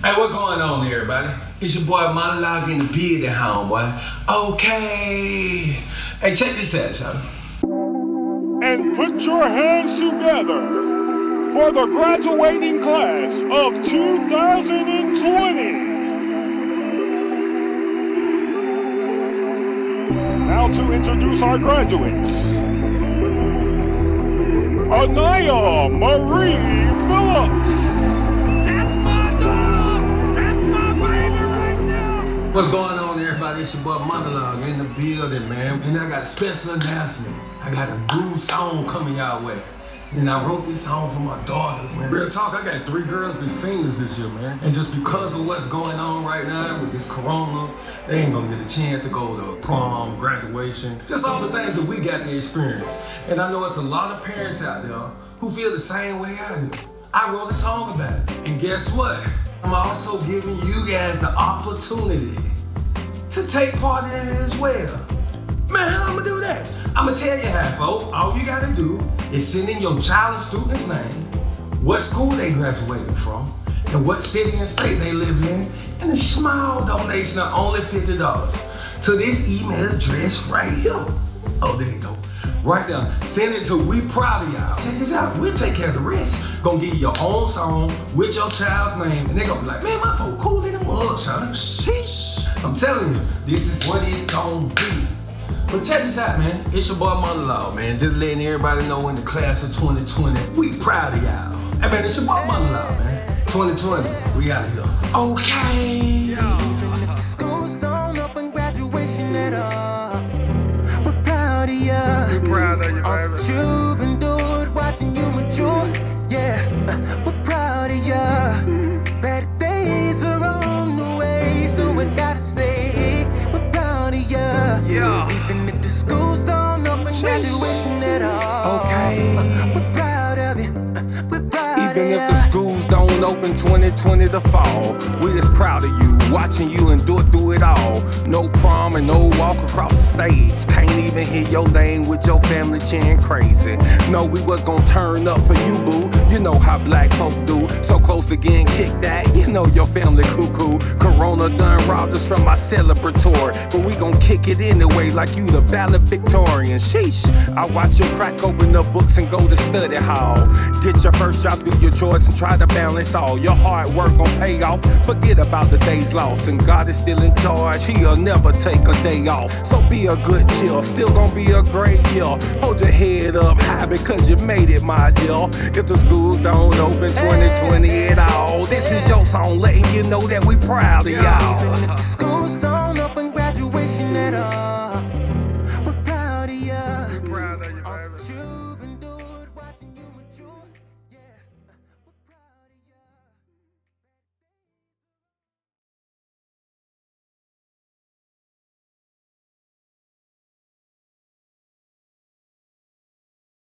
Hey, what going on everybody? It's your boy Monolog in the Beard homeboy. Okay. Hey, check this out, y'all. And put your hands together for the graduating class of 2020. Now to introduce our graduates. Anaya Marie Phillips. What's going on, everybody? It's your boy Monolog in the building, man. And I got a special announcement. I got a new song coming y'all way. And I wrote this song for my daughters, man. Real talk, I got three girls that singers this year, man. And just because of what's going on right now with this corona, they ain't gonna get a chance to go to prom, graduation, just all the things that we got to experience. And I know it's a lot of parents out there who feel the same way I do. I wrote a song about it. And guess what? I'm also giving you guys the opportunity to take part in it as well. Man, how I'm gonna do that. I'm gonna tell you how, folks. All you gotta do is send in your child or student's name, what school they graduated from, and what city and state they live in, and a small donation of only $50 to this email address right here. Oh, there you go. Right there. Send it to We Proud of Y'all. Check this out. We'll take care of the rest. Gonna give you your own song with your child's name. And they gonna be like, man, my folk cool in the mud, son. Sheesh. I'm telling you, this is what it's gonna be. But check this out, man. It's your boy Monolog, man. Just letting everybody know in the class of 2020, we proud of y'all. Hey, man, it's your boy Monolog, man. 2020, we out of here. Okay. Schools We proud of you, All baby. that you've endured, watching you mature. Yeah, uh, we're proud of you. Better days are on the way, so we gotta say we're proud of you. Yeah. Even if the schools don't open graduation at all. Okay. uh, we're proud of you. uh, We're proud of you. Even of if you. the schools don't open 2020 to fall, we're just proud of you, watching you endure through it all. No prom and no walk across the stage. Even hear your name with your family cheering crazy. No, we was gonna turn up for you, boo. You know how black folk do. So close to getting kicked at, you know your family cuckoo. Corona done robbed us from our celebratory, but we gon' kick it anyway like you the valedictorian. Sheesh, I watch you crack open the books and go to study hall. Get your first job, do your chores, and try to balance all. Your hard work gon' pay off. Forget about the days lost, and God is still in charge. He'll never take a day off. So be a good chill, still gon' be a great year. Hold your head up high because you made it, my dear. If the schools don't open 2020 at all, this is your song letting you know that we proud of y'all. If the schools don't open graduation at all.